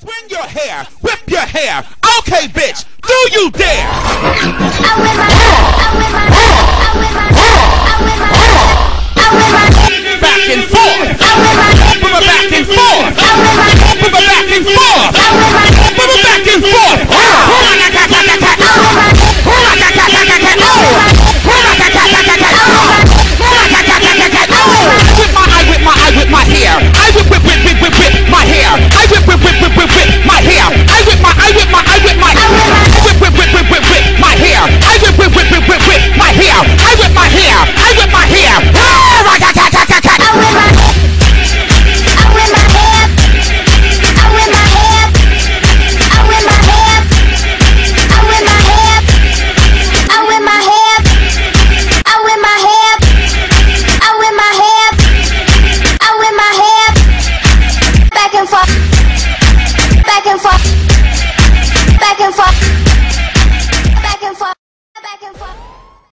Swing your hair, whip your hair. Okay, bitch, do you dare? Back and forth. can find